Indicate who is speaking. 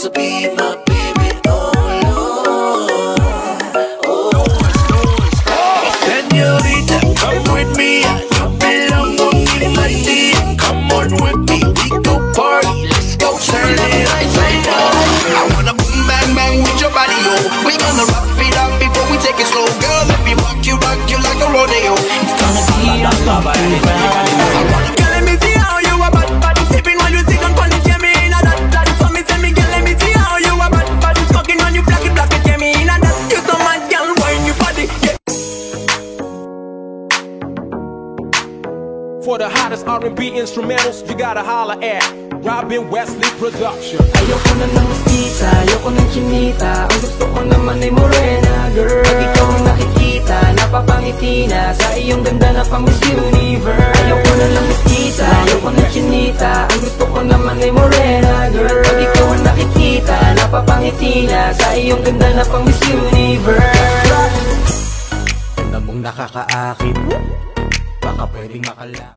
Speaker 1: to be my baby, oh Lord. Oh, Senorita, come with me. You belong in my dear. Come on with me, we go party. Let's go turn it upside down.
Speaker 2: I wanna boom bang bang with your body, yo. We gonna rock it up before we take it slow, girl. Let me rock you, rock you like a rodeo. It's gonna be a bubble.
Speaker 3: For the hottest R&B instrumentals, you gotta holler at Robin Wesley Production.
Speaker 4: Ayoko na ng mestiza, ayoko ng chinita. Ang gusto ko naman ay morena, girl. Pag ikaw ang nakikita, napapangiti na Sa iyong ganda na pang Miss Universe. Ayoko na ng mestiza, ayoko ng chinita. Ang gusto ko naman ay morena, girl. Pag ikaw ang nakikita, napapangiti na Sa iyong ganda na pang Miss Universe.
Speaker 5: Ganda mong nakakaakit Baka pwedeng makala